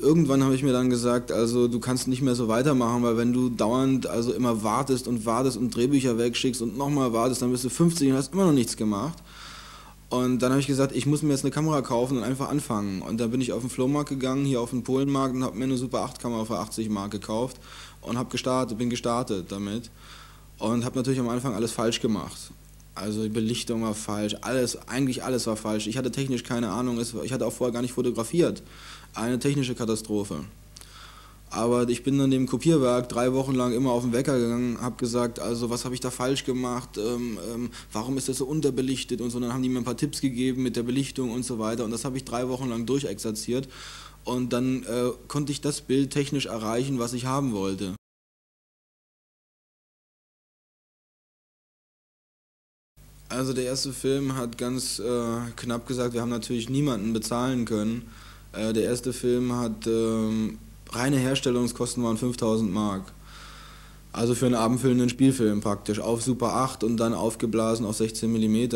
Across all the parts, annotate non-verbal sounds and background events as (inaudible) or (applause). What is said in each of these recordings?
Irgendwann habe ich mir dann gesagt, also du kannst nicht mehr so weitermachen, weil wenn du dauernd also immer wartest und wartest und Drehbücher wegschickst und nochmal wartest, dann bist du 50 und hast immer noch nichts gemacht. Und dann habe ich gesagt, ich muss mir jetzt eine Kamera kaufen und einfach anfangen. Und dann bin ich auf den Flohmarkt gegangen, hier auf den Polenmarkt und habe mir eine Super 8 Kamera für 80 Mark gekauft und habe gestartet, bin gestartet damit und habe natürlich am Anfang alles falsch gemacht. Also die Belichtung war falsch, alles, eigentlich alles war falsch. Ich hatte technisch keine Ahnung, ich hatte auch vorher gar nicht fotografiert. Eine technische Katastrophe. Aber ich bin dann dem Kopierwerk drei Wochen lang immer auf den Wecker gegangen, habe gesagt, also was habe ich da falsch gemacht, ähm, ähm, warum ist das so unterbelichtet und so. Dann haben die mir ein paar Tipps gegeben mit der Belichtung und so weiter und das habe ich drei Wochen lang durchexerziert und dann äh, konnte ich das Bild technisch erreichen, was ich haben wollte. Also der erste Film hat ganz äh, knapp gesagt, wir haben natürlich niemanden bezahlen können. Äh, der erste Film hat ähm, reine Herstellungskosten waren 5000 Mark. Also für einen abendfüllenden Spielfilm praktisch auf Super 8 und dann aufgeblasen auf 16 mm.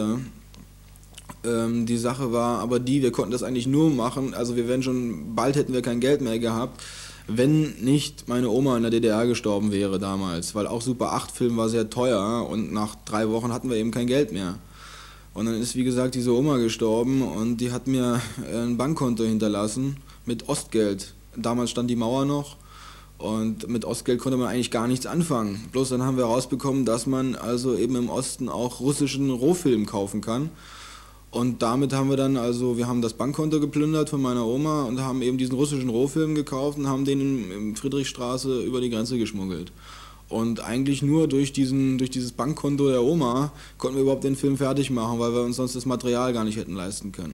Ähm, die Sache war aber die, wir konnten das eigentlich nur machen, also wir wären schon, bald hätten wir kein Geld mehr gehabt, wenn nicht meine Oma in der DDR gestorben wäre damals, weil auch Super 8 Film war sehr teuer und nach drei Wochen hatten wir eben kein Geld mehr. Und dann ist wie gesagt diese Oma gestorben und die hat mir ein Bankkonto hinterlassen mit Ostgeld. Damals stand die Mauer noch und mit Ostgeld konnte man eigentlich gar nichts anfangen. Bloß dann haben wir herausbekommen, dass man also eben im Osten auch russischen Rohfilm kaufen kann. Und damit haben wir dann, also wir haben das Bankkonto geplündert von meiner Oma und haben eben diesen russischen Rohfilm gekauft und haben den in Friedrichstraße über die Grenze geschmuggelt. Und eigentlich nur durch, diesen, durch dieses Bankkonto der Oma konnten wir überhaupt den Film fertig machen, weil wir uns sonst das Material gar nicht hätten leisten können.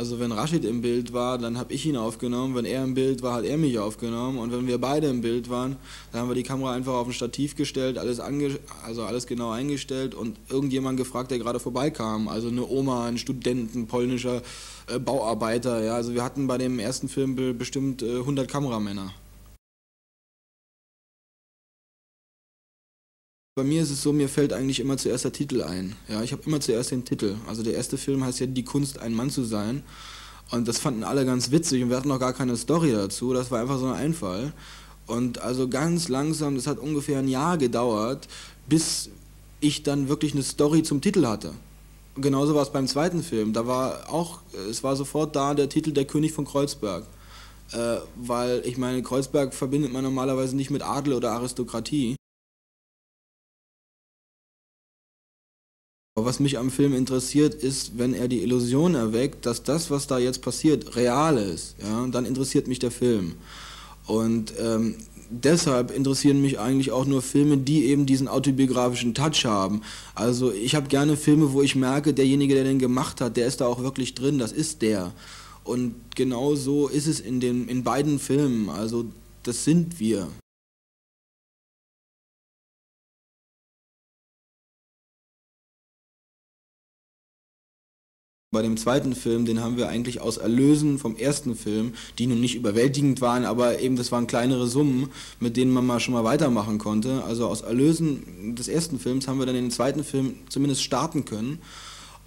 Also wenn Rashid im Bild war, dann habe ich ihn aufgenommen. Wenn er im Bild war, hat er mich aufgenommen. Und wenn wir beide im Bild waren, dann haben wir die Kamera einfach auf ein Stativ gestellt, alles, also alles genau eingestellt und irgendjemand gefragt, der gerade vorbeikam. Also eine Oma, ein Student, ein polnischer äh, Bauarbeiter. Ja. Also wir hatten bei dem ersten Film bestimmt äh, 100 Kameramänner. Bei mir ist es so, mir fällt eigentlich immer zuerst der Titel ein. Ja, ich habe immer zuerst den Titel. Also der erste Film heißt ja Die Kunst, ein Mann zu sein. Und das fanden alle ganz witzig und wir hatten noch gar keine Story dazu. Das war einfach so ein Einfall. Und also ganz langsam, das hat ungefähr ein Jahr gedauert, bis ich dann wirklich eine Story zum Titel hatte. Genauso war es beim zweiten Film. Da war auch, es war sofort da der Titel Der König von Kreuzberg. Äh, weil ich meine, Kreuzberg verbindet man normalerweise nicht mit Adel oder Aristokratie. Was mich am Film interessiert, ist, wenn er die Illusion erweckt, dass das, was da jetzt passiert, real ist. Ja? Dann interessiert mich der Film. Und ähm, deshalb interessieren mich eigentlich auch nur Filme, die eben diesen autobiografischen Touch haben. Also ich habe gerne Filme, wo ich merke, derjenige, der den gemacht hat, der ist da auch wirklich drin, das ist der. Und genau so ist es in, den, in beiden Filmen. Also das sind wir. Bei dem zweiten Film, den haben wir eigentlich aus Erlösen vom ersten Film, die nun nicht überwältigend waren, aber eben das waren kleinere Summen, mit denen man mal schon mal weitermachen konnte. Also aus Erlösen des ersten Films haben wir dann den zweiten Film zumindest starten können.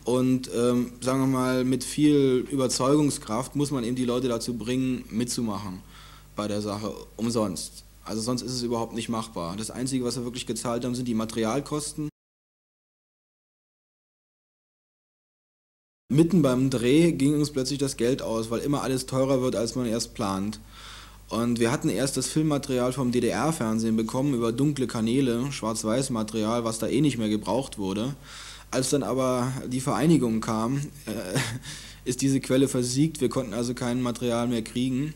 Und ähm, sagen wir mal, mit viel Überzeugungskraft muss man eben die Leute dazu bringen, mitzumachen bei der Sache, umsonst. Also sonst ist es überhaupt nicht machbar. Das Einzige, was wir wirklich gezahlt haben, sind die Materialkosten. Mitten beim Dreh ging uns plötzlich das Geld aus, weil immer alles teurer wird, als man erst plant. Und wir hatten erst das Filmmaterial vom DDR-Fernsehen bekommen über dunkle Kanäle, Schwarz-Weiß-Material, was da eh nicht mehr gebraucht wurde. Als dann aber die Vereinigung kam, äh, (laughs) ist diese Quelle versiegt. Wir konnten also kein Material mehr kriegen.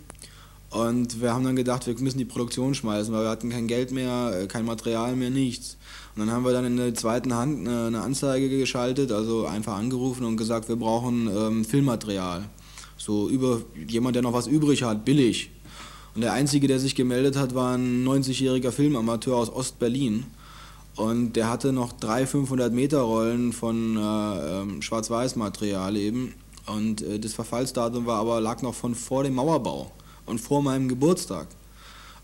Und wir haben dann gedacht, wir müssen die Produktion schmeißen, weil wir hatten kein Geld mehr, äh, kein Material mehr, nichts. Und dann haben wir dann in der zweiten Hand eine, Anzeige geschaltet, also einfach angerufen und gesagt, wir brauchen ähm, Filmmaterial. So über jemand, der noch was übrig hat, billig. Und der Einzige, der sich gemeldet hat, war ein 90-jähriger Filmamateur aus Ost-Berlin. Und der hatte noch drei 500 Meter Rollen von äh, ähm, Schwarz-Weiß-Material eben. Und äh, das Verfallsdatum war aber lag noch von vor dem Mauerbau und vor meinem Geburtstag.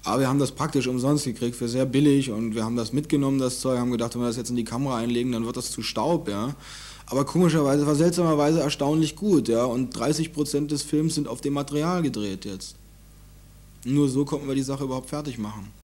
Aber wir haben das praktisch umsonst gekriegt für sehr billig und wir haben das mitgenommen, das Zeug, haben gedacht, wenn wir das jetzt in die Kamera einlegen, dann wird das zu Staub, ja. Aber komischerweise, war seltsamerweise erstaunlich gut, ja. Und 30% des Films sind auf dem Material gedreht jetzt. Nur so konnten wir die Sache überhaupt fertig machen.